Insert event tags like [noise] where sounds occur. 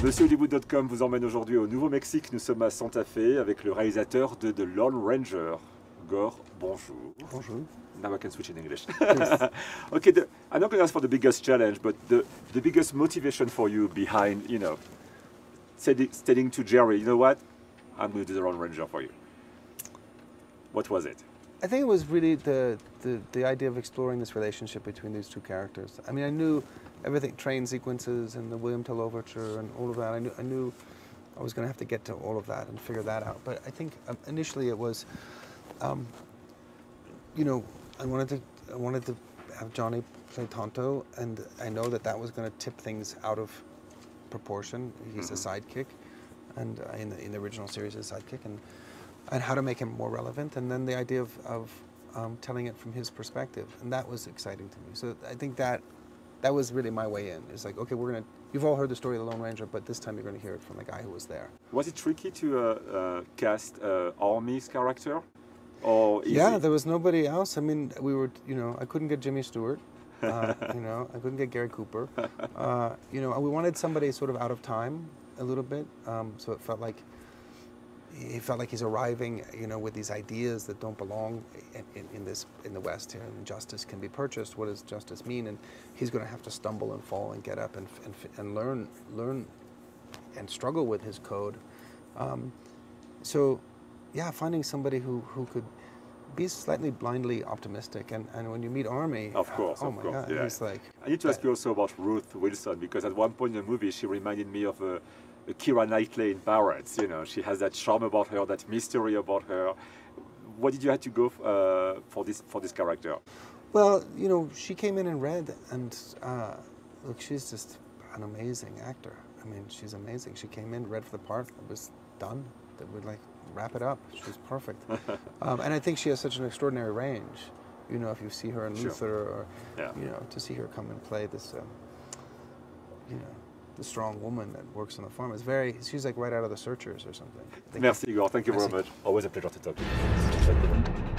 MonsieurHollywood.com vous emmène aujourd'hui au Nouveau-Mexique. Nous sommes à Santa Fe avec le réalisateur de The Lone Ranger. Gore, bonjour. Bonjour. Now I can switch in English. [laughs] okay, the, I'm not going to ask for the biggest challenge, but the, the biggest motivation for you behind, you know, telling to Jerry, you know what, I'm going to do the Lone Ranger for you. What was it? I think it was really the, the, the idea of exploring this relationship between these two characters. I mean, I knew everything, train sequences and the William Tell overture and all of that. I knew, I knew I was going to have to get to all of that and figure that out. But I think um, initially it was, um, you know, I wanted to I wanted to have Johnny play Tonto, and I know that that was going to tip things out of proportion. He's a sidekick, and uh, in the in the original series, a sidekick, and and how to make him more relevant, and then the idea of of um, telling it from his perspective, and that was exciting to me. So I think that that was really my way in. It's like, okay, we're gonna. You've all heard the story of the Lone Ranger, but this time you're going to hear it from the guy who was there. Was it tricky to uh, uh, cast uh, Armie's character? Or easy? Yeah, there was nobody else. I mean, we were, you know, I couldn't get Jimmy Stewart. [laughs] Uh, you know, I couldn't get Gary Cooper. [laughs] Uh, you know, we wanted somebody sort of out of time a little bit, um, so it felt like he felt like he's arriving, you know, with these ideas that don't belong in, in, in this in the West here. And justice can be purchased. What does justice mean? And he's going to have to stumble and fall and get up and and, and learn learn and struggle with his code. Um, so, yeah, finding somebody who, who could be slightly blindly optimistic. And, and when you meet Armie, Of course, oh of my course. God, yeah. he's like, I need to ask you also about Ruth Wilson because at one point in the movie she reminded me of a, a Keira Knightley in Pirates. You know, she has that charm about her, that mystery about her. What did you have to go uh, for this for this character? well, you know, she came in and read, and uh, look, she's just an amazing actor. I mean, she's amazing. She came in, read for the part, it was done. That would like wrap it up. She's perfect. [laughs] um, and I think she has such an extraordinary range. You know, if you see her in Sure. Luther, or Yeah. you know, to see her come and play this, um, you know, the strong woman that works on the farm is very. She's like right out of the Searchers or something. I think Merci Igor, thank you very much. Always a pleasure to talk to you.